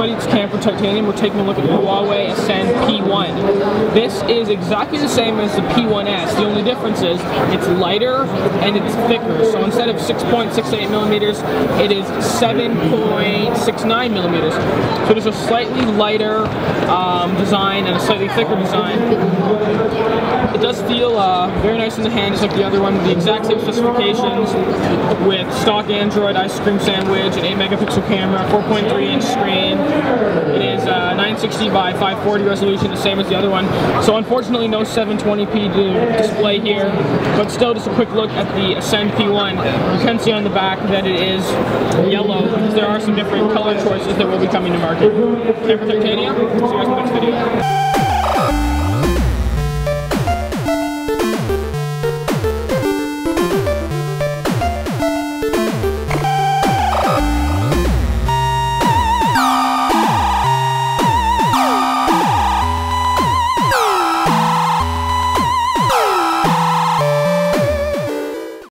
Next, Camper Titanium, we're taking a look at the Huawei Ascend P1. This is exactly the same as the P1S. The only difference is it's lighter and it's thicker. So instead of 6.68 millimeters, it is 7.69 millimeters. So it is a slightly lighter um, design and a slightly thicker design. It does feel uh, very nice in the hand, just like the other one, with the exact same specifications, with stock Android ice cream sandwich, an 8 megapixel camera, 4.3 inch screen. It is uh, 960 by 540 resolution, the same as the other one. So unfortunately, no 720p display here, but still just a quick look at the Ascend P1. You can see on the back that it is yellow, because there are some different color choices that will be coming to market. Camper Titanium, see you guys in the next video.